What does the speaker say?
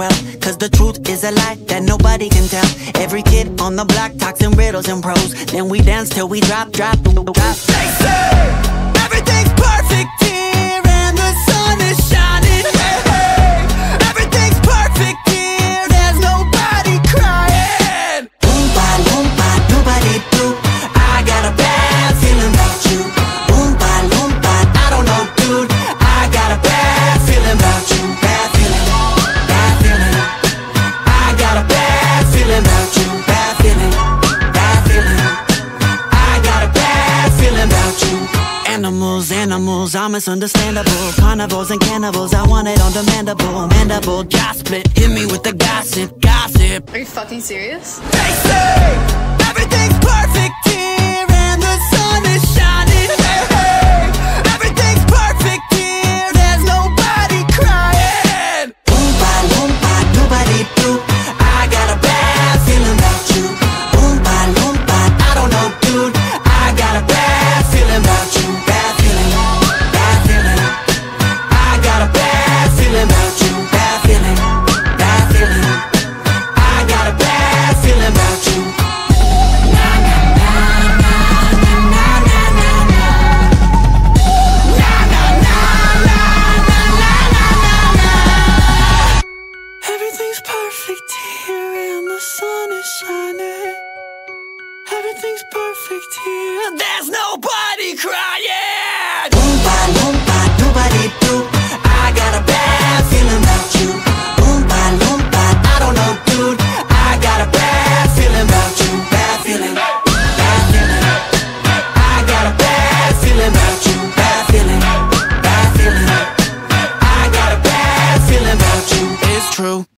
well Cause the truth is a lie that nobody can tell. Every kid on the block talks in riddles and prose. Then we dance till we drop, drop, drop. They say Animals, animals, I'm misunderstandable. Carnivores and cannibals, I want it on demandable. Mandible, jaw split, hit me with the gossip, gossip. Are you fucking serious? They say everything's perfect here and the sun is shining. Everything's perfect here. There's nobody crying. I got a bad feeling about you. I don't know, dude. I got a bad feeling about you. Bad feeling, bad feeling. I got a bad feeling about you. Bad feeling, bad feeling. I got a bad feeling about you. It's true.